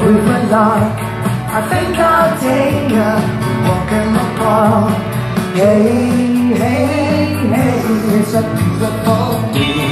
boyfriend are. I think I'll take a walk in the park. Hey, hey, hey, it's a beautiful day.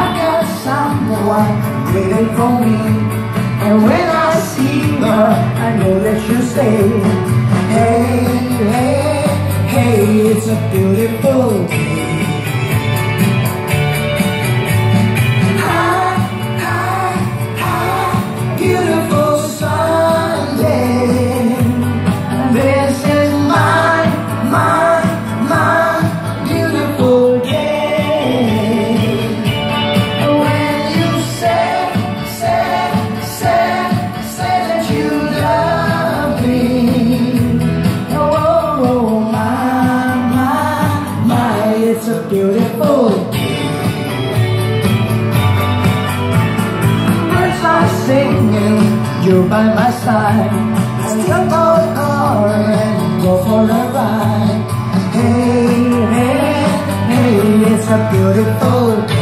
I got someone waiting for me, and when I see her, I know that she'll stay. Hey, hey, hey, it's a beautiful day. Beautiful. Birds are singing, you're by my side. Jump on a car and go for a ride. Hey, hey, hey, it's a beautiful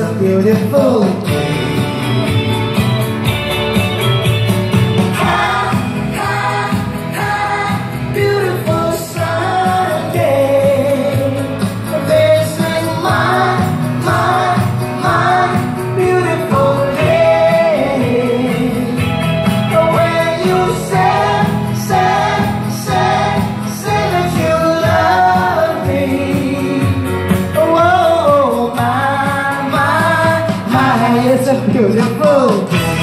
so beautiful it's a beautiful.